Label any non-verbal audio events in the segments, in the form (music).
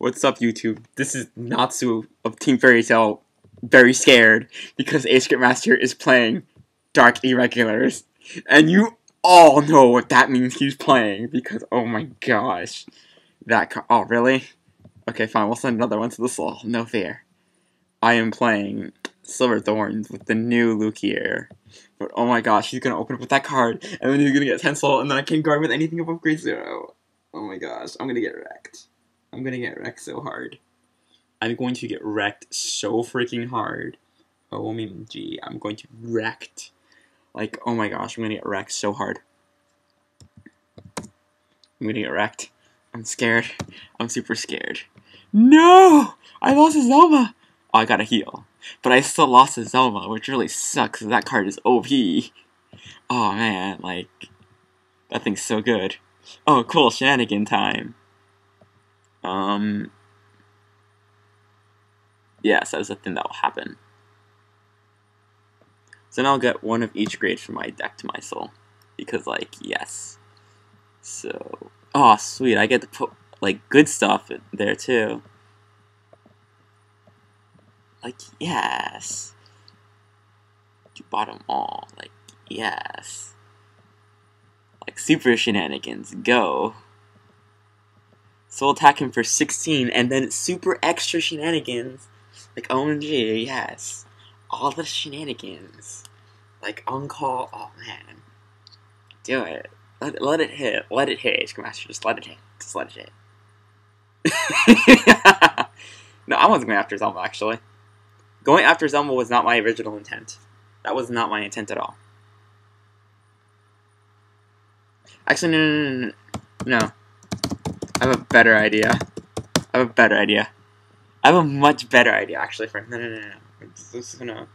What's up, YouTube? This is Natsu of Team Fairy Tail, very scared because Ace Master is playing Dark Irregulars, and you all know what that means he's playing because oh my gosh, that oh really? Okay, fine. We'll send another one to the soul. No fear. I am playing Silver Thorns with the new Luquier. But oh my gosh, he's gonna open up with that card, and then he's gonna get 10 soul, and then I can't guard with anything above grade 0. Oh my gosh, I'm gonna get wrecked. I'm gonna get wrecked so hard. I'm going to get wrecked so freaking hard. Oh OMG, I'm going to wrecked. Like, oh my gosh, I'm gonna get wrecked so hard. I'm gonna get wrecked. I'm scared. I'm super scared. No! I lost a Zelma! Oh, I gotta heal. But I still lost a Zelma, which really sucks that card is OP. Oh man, like, that thing's so good. Oh, cool, shenanigan time. Um, yes, that's a thing that will happen. So now I'll get one of each grade from my deck to my soul. Because, like, yes. So, oh, sweet, I get to put, like, good stuff there, too. Like, yes. You bought them all. Like, yes. Like, super shenanigans, go. So we'll attack him for 16, and then super extra shenanigans. Like, OMG, yes. All the shenanigans. Like, on call, oh man. Do it. Let, let it hit. Let it hit, Ace Master. Just let it hit. Just let it hit. (laughs) no, I wasn't going after Zelma, actually. Going after Zelma was not my original intent. That was not my intent at all. Actually, no, no, no, no. no. I have a better idea. I have a better idea. I have a much better idea, actually, for no, no, no, no. Is gonna,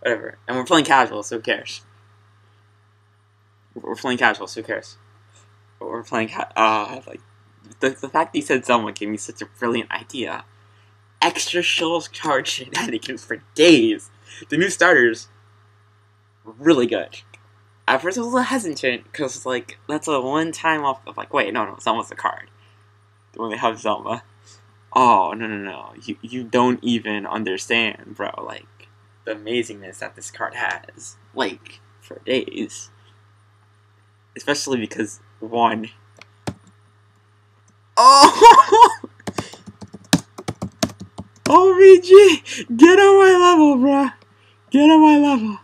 whatever. And we're playing casual, so who cares? We're playing casual, so who cares? we're playing, ca uh, like, the, the fact that you said someone gave me such a brilliant idea. Extra soul charge (laughs) shenanigans for days. The new starters, really good. At first I was a little hesitant, because, like, that's a one time off of, like, wait, no, no, almost a card when they have Zelma. Oh no no no! You you don't even understand, bro. Like the amazingness that this card has, like for days. Especially because one. Oh. (laughs) OMG! Get on my level, bro. Get on my level.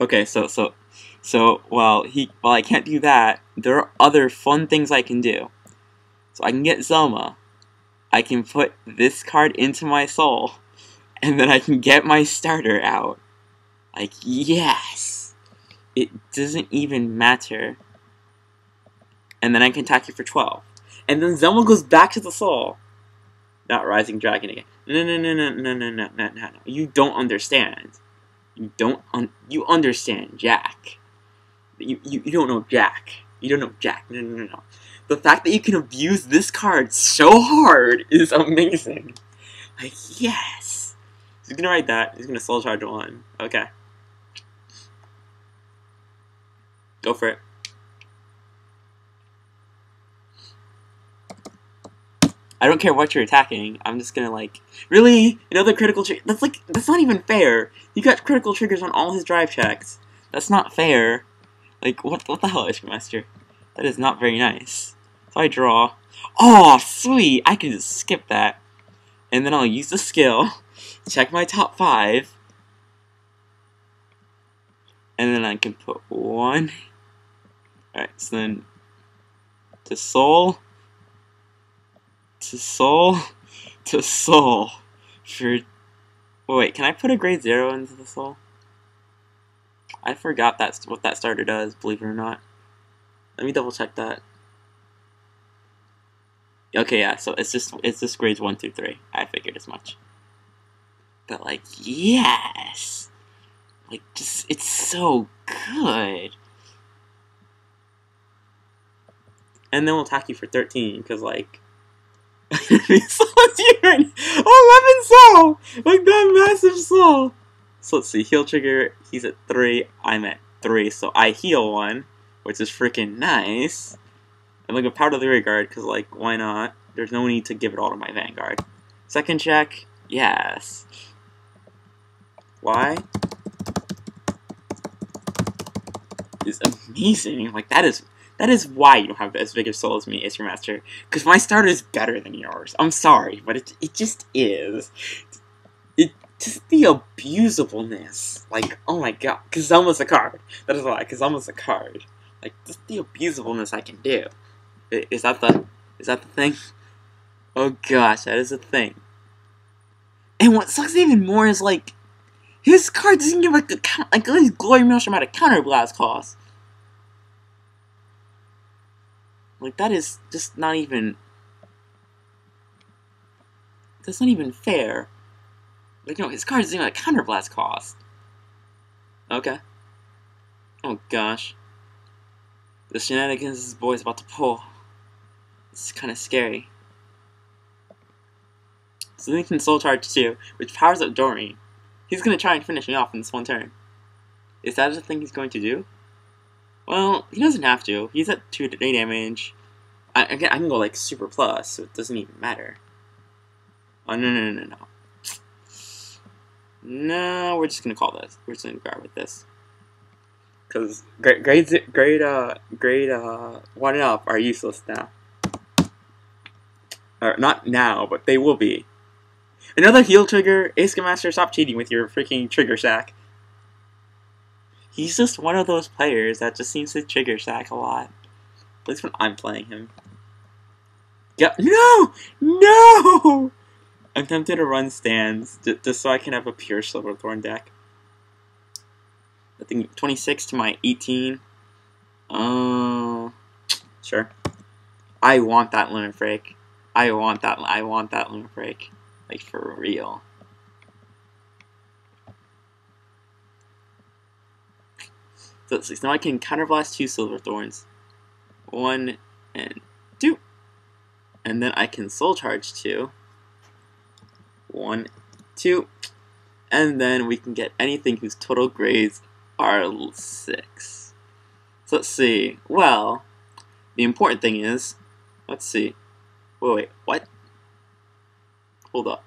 Okay, so so so while he while I can't do that, there are other fun things I can do. So I can get Zelma. I can put this card into my soul, (laughs) and then I can get my starter out. Like, yes! It doesn't even matter. And then I can attack you for 12. And then Zelma goes back to the soul. Not Rising Dragon again. No, no, no, no, no, no, no, no, no. You don't understand. You don't un you understand, Jack. You, you, you don't know Jack. You don't know Jack. No, no, no, no. The fact that you can abuse this card so hard (laughs) is amazing. Like, yes. He's gonna write that. He's gonna soul charge one. Okay. Go for it. I don't care what you're attacking. I'm just gonna like really another critical trigger. That's like that's not even fair. He got critical triggers on all his drive checks. That's not fair. Like what? What the hell, Ace Master? That is not very nice. So I draw. Oh, sweet! I can just skip that, and then I'll use the skill. (laughs) Check my top five, and then I can put one. All right. So then to soul to soul (laughs) to soul for wait can I put a grade zero into the soul I forgot that's what that starter does believe it or not. Let me double check that. Okay yeah so it's just it's just grades one through three. I figured as much. But like yes! Like just it's so good! And then we'll attack you for 13 because like (laughs) Eleven soul! Like that massive soul! So let's see, heal trigger, he's at 3, I'm at 3, so I heal 1, which is freaking nice. I'm going to power to the rear guard, because, like, why not? There's no need to give it all to my Vanguard. Second check, yes. Why? Is amazing. Like, that is that is why you don't have as big a soul as me, Ace Master. Because my starter is better than yours. I'm sorry, but it, it just is. Just the abusableness. Like, oh my god. Almost a card. That is why. Almost a card. Like, just the abusableness I can do. Is that the... Is that the thing? Oh gosh, that is a thing. And what sucks even more is, like... His card doesn't give, like, a... Like, at least Glory Maelstrom should a counter blast cost. Like, that is just not even... That's not even fair. Like, no, his card even a counterblast cost. Okay. Oh, gosh. The shenanigans this boy's about to pull. It's kind of scary. So then he can Soul Charge too, which powers up Doreen. He's gonna try and finish me off in this one turn. Is that the thing he's going to do? Well, he doesn't have to. He's at 2 to 8 damage. I, again, I can go like super plus, so it doesn't even matter. Oh, no, no, no, no, no. No, we're just gonna call this. We're just gonna guard with this. Because grade, grades, grade, uh, grade, uh, 1 and up are useless now. Or, not now, but they will be. Another heal trigger. Ace Master, stop cheating with your freaking trigger sack. He's just one of those players that just seems to trigger sack a lot. At least when I'm playing him. Yep. No! No! I'm tempted to run stands just so I can have a pure Silverthorn deck. I think 26 to my 18. Uh, sure. I want that limit break. I want that. I want that limit break. Like for real. So, so now I can counterblast two silver thorns. One and two. And then I can soul charge two. One, two. And then we can get anything whose total grades are six. So let's see. Well, the important thing is, let's see. Wait, wait, what? Hold up.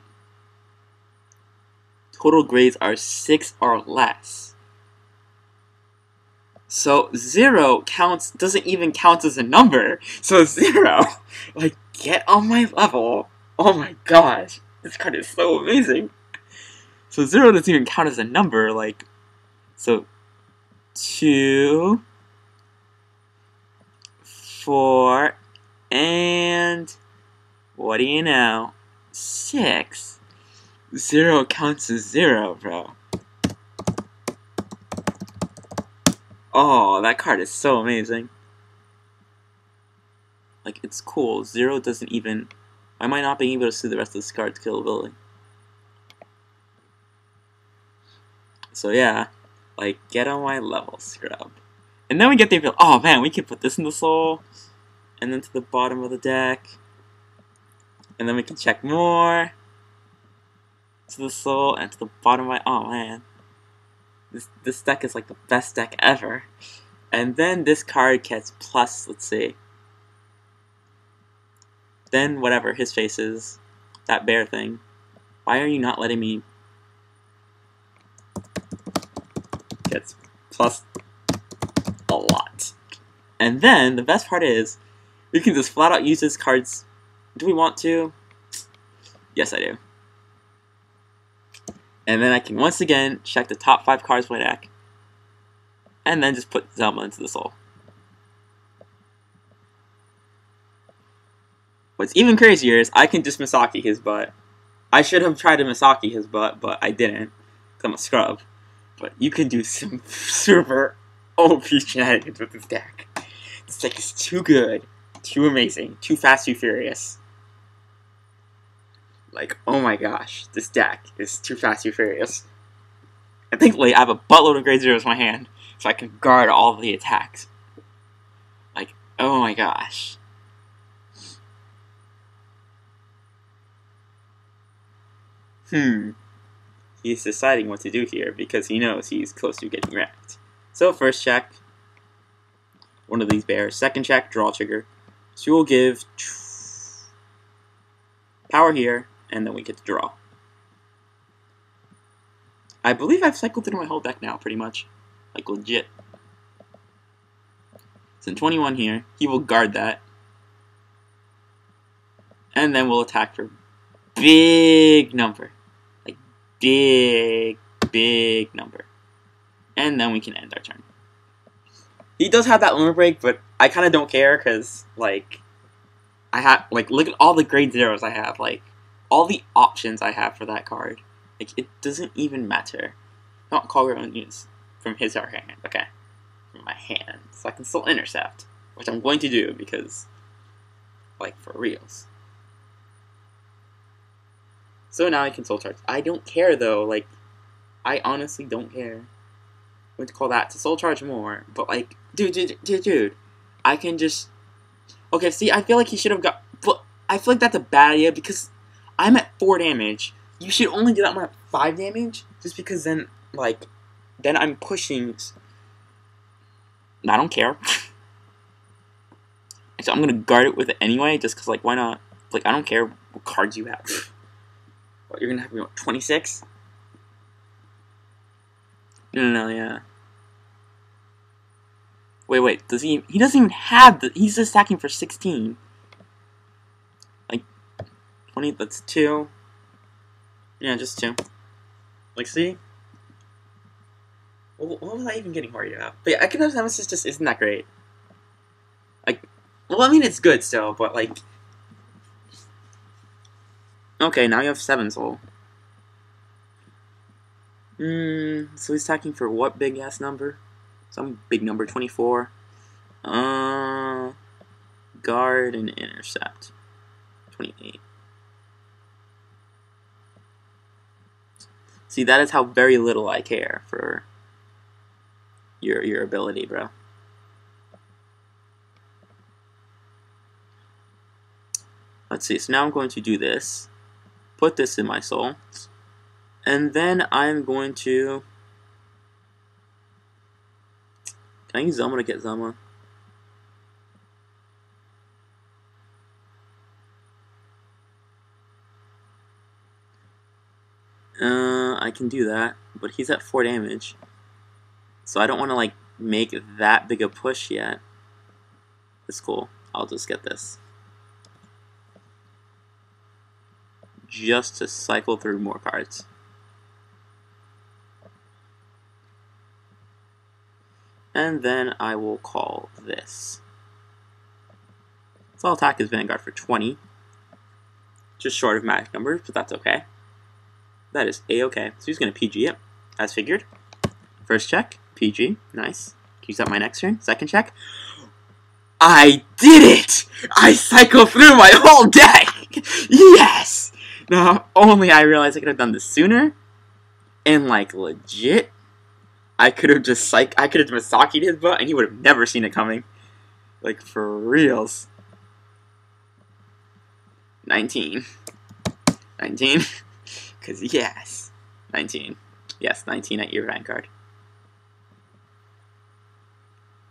Total grades are six or less. So zero counts doesn't even count as a number. So zero, (laughs) like get on my level. Oh my gosh, this card is so amazing. So zero doesn't even count as a number. Like, so two, four, and what do you know? Six. Zero counts as zero, bro. Oh, that card is so amazing. Like, it's cool. Zero doesn't even... I not being able to see the rest of this card's killability? So yeah, like, get on my level, scrub. And then we get the ability, oh man, we can put this in the soul, and then to the bottom of the deck, and then we can check more, to the soul, and to the bottom of my, oh man. This, this deck is like the best deck ever. And then this card gets plus, let's see. Then whatever his face is, that bear thing. Why are you not letting me gets plus a lot. And then the best part is we can just flat out use his cards. Do we want to? Yes, I do. And then I can once again check the top 5 cards of my deck. And then just put Zelma into the soul. What's even crazier is I can just Misaki his butt. I should have tried to Misaki his butt, but I didn't. Because I'm a scrub. But you can do some (laughs) super OP shenanigans with this deck. This deck is too good, too amazing, too fast, too furious. Like, oh my gosh, this deck is too fast, too furious. And thankfully, I have a buttload of grade zeros in my hand, so I can guard all the attacks. Like, oh my gosh. Hmm. He's deciding what to do here because he knows he's close to getting wrecked. So first check, one of these bears. Second check, draw trigger. So we'll give power here, and then we get to draw. I believe I've cycled through my whole deck now, pretty much. Like, legit. So in 21 here, he will guard that. And then we'll attack for big number. Big, big number. And then we can end our turn. He does have that limit break, but I kind of don't care, because, like, I have, like, look at all the grade zeros I have. Like, all the options I have for that card. Like, it doesn't even matter. Not call your own use from his or her hand. Okay. From my hand. So I can still intercept. Which I'm going to do because, like, for reals. So now I can soul charge. I don't care though. Like, I honestly don't care. I'm to call that to soul charge more. But, like, dude, dude, dude, dude. I can just. Okay, see, I feel like he should have got. But I feel like that's a bad idea because I'm at 4 damage you should only do that when I'm 5 damage, just because then, like, then I'm pushing. I don't care. (laughs) so I'm gonna guard it with it anyway, just because, like, why not? Like, I don't care what cards you have. (laughs) what, you're gonna have, you know, 26? No, no, yeah. Wait, wait, does he, he doesn't even have the, he's just stacking for 16. Like, 20, that's 2. Yeah, just two. Like, see? What, what was I even getting worried about? But yeah, Echo of Nemesis just isn't that great. Like, well, I mean, it's good still, but like... Okay, now you have 7 soul. Hmm, so he's attacking for what big-ass number? Some big number, 24. Uh, guard and intercept. 28. See, that is how very little I care for your your ability, bro. Let's see, so now I'm going to do this. Put this in my soul. And then I'm going to... Can I use Zelma to get Zelma? Uh, I can do that, but he's at 4 damage. So I don't want to, like, make that big a push yet. It's cool. I'll just get this. Just to cycle through more cards. And then I will call this. So I'll attack his Vanguard for 20. Just short of magic numbers, but that's okay. That is a-okay. So he's going to PG it, as figured. First check, PG, nice. Keeps up my next turn. Second check. I did it! I cycled through my whole deck! yes! Now, (laughs) only I realized I could have done this sooner. And, like, legit, I could have just, like, I could have Misaki'd his butt and he would have never seen it coming. Like, for reals. 19. 19. (laughs) Because, yes. 19. Yes, 19 at your Vanguard.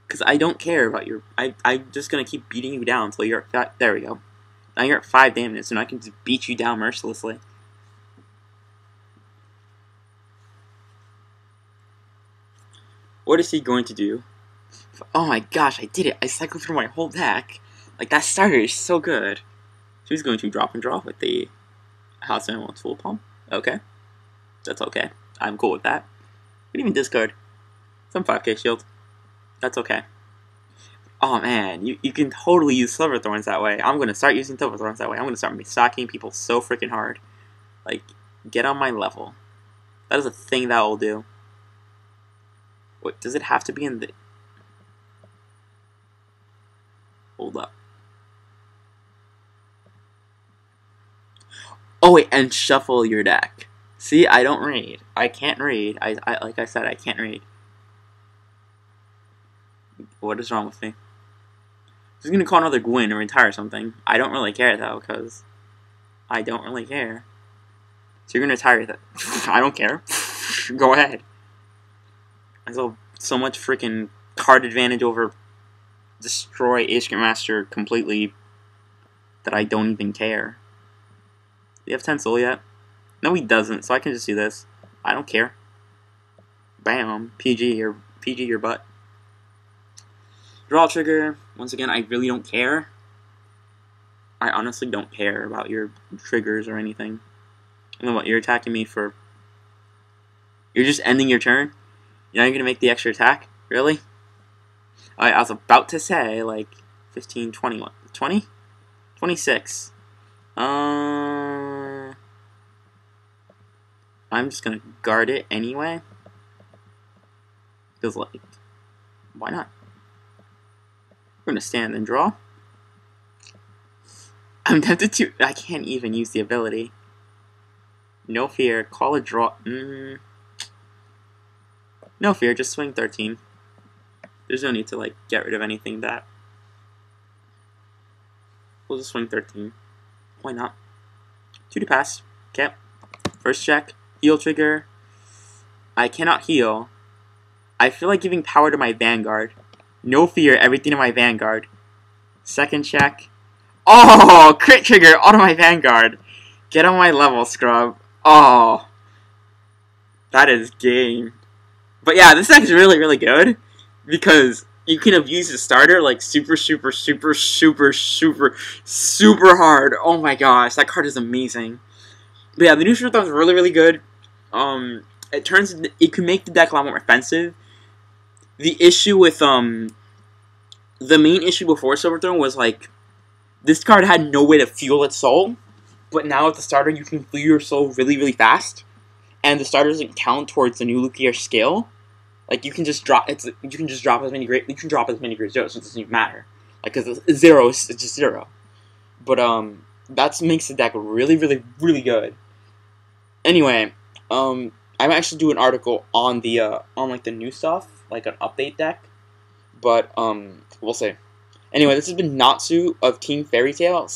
Because I don't care about your... I, I'm just going to keep beating you down until you're. There we go. Now you're at 5 damage, and I can just beat you down mercilessly. What is he going to do? Oh my gosh, I did it! I cycled through my whole deck! Like, that starter is so good! So he's going to drop and draw with the House Animal Tool Palm. Okay. That's okay. I'm cool with that. You can even discard some 5k shield. That's okay. Oh man, you, you can totally use Silver Thorns that way. I'm gonna start using Silver Thorns that way. I'm gonna start stocking people so freaking hard. Like, get on my level. That is a thing that will do. Wait, does it have to be in the... Hold up. Oh wait, and shuffle your deck. See, I don't read. I can't read. I, I like I said, I can't read. What is wrong with me? He's gonna call another Gwyn or retire something. I don't really care though, cause I don't really care. So you're gonna retire that? (laughs) I don't care. (laughs) Go ahead. I saw so much freaking card advantage over destroy Ace Grandmaster completely that I don't even care. Do you have Tensile yet? No, he doesn't, so I can just do this. I don't care. Bam. PG your PG your butt. Draw trigger. Once again, I really don't care. I honestly don't care about your triggers or anything. And then what, you're attacking me for... You're just ending your turn? You're not going to make the extra attack? Really? I, I was about to say, like, 15, 21. 20? 26. Uh, I'm just going to guard it anyway. Because, like, why not? Going to stand and draw. I'm tempted to... I can't even use the ability. No fear. Call a draw. Mm, no fear. Just swing 13. There's no need to, like, get rid of anything that... We'll just swing 13. Why not? Two to pass. Okay. First check. Heal trigger. I cannot heal. I feel like giving power to my Vanguard. No fear, everything in my Vanguard. Second check. Oh, crit trigger, auto my Vanguard. Get on my level, scrub. Oh. That is game. But yeah, this deck is really, really good. Because you can abuse the starter like super, super, super, super, super, super hard. Oh my gosh, that card is amazing. But yeah, the new Shuriken is really, really good. Um, it turns it can make the deck a lot more offensive. The issue with um, the main issue before Silver Thorn was like this card had no way to fuel its soul, but now with the starter you can fuel your soul really, really fast, and the starter doesn't count towards the new Luquier scale. Like you can just drop it's you can just drop as many great you can drop as many great zeros, it doesn't even matter. Like because zero is just zero. But um that makes the deck really, really, really good. Anyway, um I might actually do an article on the uh on like the new stuff, like an update deck. But um we'll see. Anyway, this has been Natsu of Team Fairy Tail.